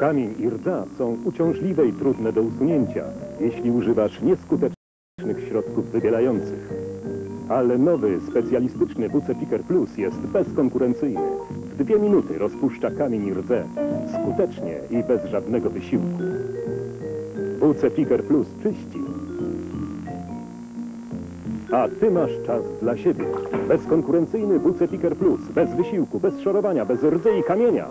Kamień i rdza są uciążliwe i trudne do usunięcia, jeśli używasz nieskutecznych środków wybielających. Ale nowy, specjalistyczny WC Picker Plus jest bezkonkurencyjny. W dwie minuty rozpuszcza kamień i rdzę. Skutecznie i bez żadnego wysiłku. WC Picker Plus czyści. A ty masz czas dla siebie. Bezkonkurencyjny WC Picker Plus. Bez wysiłku, bez szorowania, bez rdzy i kamienia.